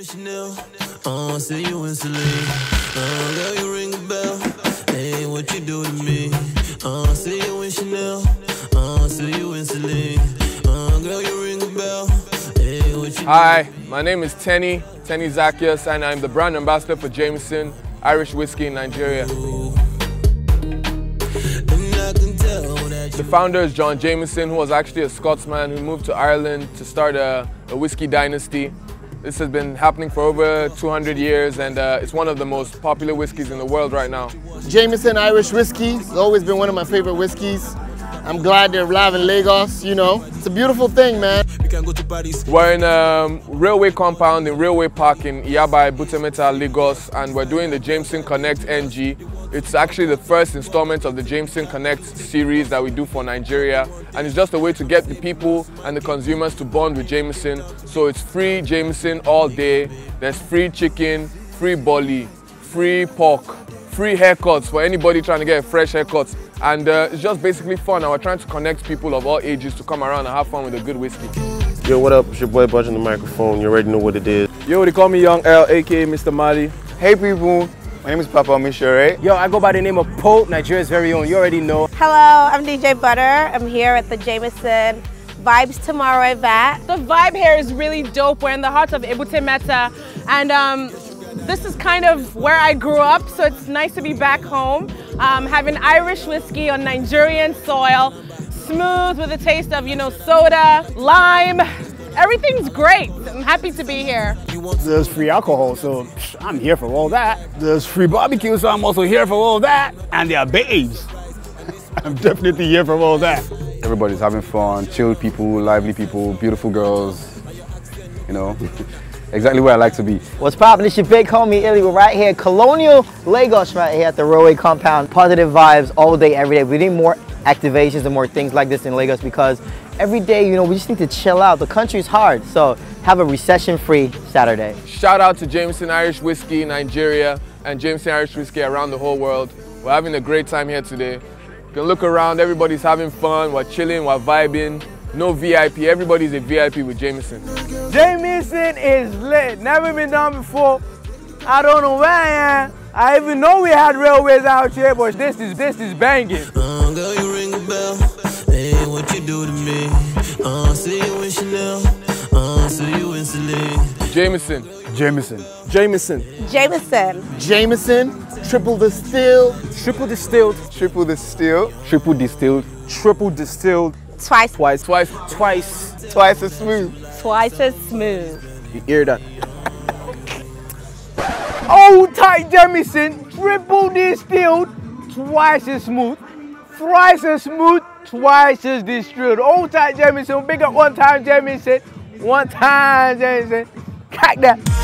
and Chanel. Oh, I see you in Celine. Oh, girl, you ring a bell. Hey, what you do to me? Oh, I see you in Chanel. Oh, I see you in Celine. Oh, girl, you ring a bell. Hey, what you Hi, my name is Tenny, Tenny Zakias, and I'm the brand ambassador for Jameson Irish Whiskey in Nigeria. The founder is John Jameson, who was actually a Scotsman who moved to Ireland to start a, a whiskey dynasty. This has been happening for over 200 years, and uh, it's one of the most popular whiskeys in the world right now. Jameson Irish whiskey has always been one of my favorite whiskeys. I'm glad they're live in Lagos, you know. It's a beautiful thing, man. we can go to parties. We're in a railway compound in Railway Park in Iyabai, Butemeta, Lagos, and we're doing the Jameson Connect NG. It's actually the first installment of the Jameson Connect series that we do for Nigeria, and it's just a way to get the people and the consumers to bond with Jameson. So it's free Jameson all day. There's free chicken, free boli, free pork, free haircuts for anybody trying to get a fresh haircut. And uh, it's just basically fun. And we're trying to connect people of all ages to come around and have fun with a good whiskey. Yo, what up? It's your boy Budge on the microphone. You already know what it is. Yo, they call me Young L, aka Mr. Mali. Hey people, my name is Papa Mishure. Yo, I go by the name of Pope, Nigeria's very own. You already know. Hello, I'm DJ Butter. I'm here at the Jameson Vibes Tomorrow event. The vibe here is really dope. We're in the heart of Ebute Metta, and um, this is kind of where I grew up, so it's nice to be back home. Um, having Irish whiskey on Nigerian soil, smooth with a taste of, you know, soda, lime. Everything's great. I'm happy to be here. There's free alcohol, so I'm here for all that. There's free barbecue, so I'm also here for all that. And there are babes. I'm definitely here for all that. Everybody's having fun, chill people, lively people, beautiful girls. You know, exactly where I like to be. What's poppin'? It's your big homie Illy. We're right here, Colonial Lagos, right here at the Railway Compound. Positive vibes all day, every day. We need more activations and more things like this in Lagos because every day, you know, we just need to chill out. The country's hard, so have a recession-free Saturday. Shout out to Jameson Irish Whiskey Nigeria and Jameson Irish Whiskey around the whole world. We're having a great time here today. You can look around, everybody's having fun, we're chilling, we're vibing. No VIP, everybody's a VIP with Jameson. Jameson is lit. Never been done before. I don't know where I am. I even know we had railways out here, but this is this is banging. Jameson. Jameson. Jameson. Jameson. Jameson, triple distilled. Triple distilled. Triple distilled, Triple distilled. Triple distilled. Twice, Twice. Twice. Twice. twice as smooth. twice as smooth. You hear that? Old tight Jameson, triple distilled, twice as smooth, thrice as smooth, twice as distilled. Old tight Jameson, big up one time Jameson, one time Jameson. Crack that.